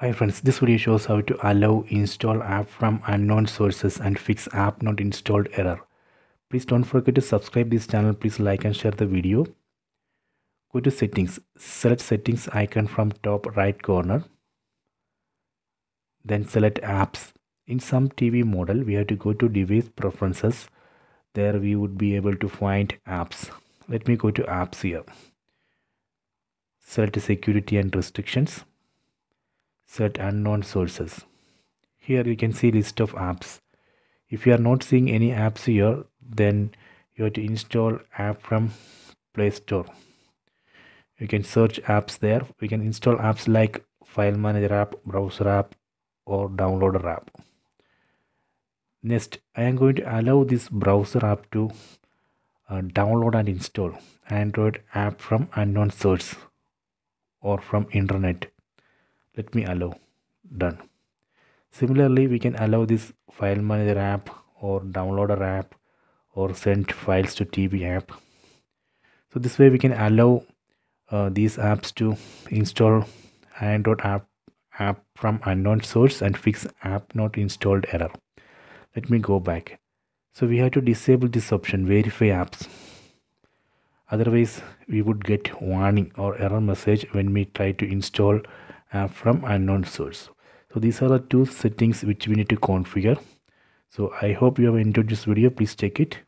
Hi friends, this video shows how to allow install app from unknown sources and fix app not installed error. Please don't forget to subscribe this channel. Please like and share the video. Go to settings. Select settings icon from top right corner. Then select apps. In some TV model, we have to go to device preferences. There we would be able to find apps. Let me go to apps here. Select security and restrictions set unknown sources. Here you can see list of apps. If you are not seeing any apps here then you have to install app from play store. You can search apps there. We can install apps like file manager app browser app or downloader app. Next i am going to allow this browser app to uh, download and install android app from unknown source or from internet let me allow. Done. Similarly we can allow this file manager app or downloader app or send files to tv app. So this way we can allow uh, these apps to install android app app from unknown source and fix app not installed error. Let me go back. So we have to disable this option verify apps. Otherwise we would get warning or error message when we try to install uh, from unknown source. So these are the two settings which we need to configure. So i hope you have enjoyed this video. Please check it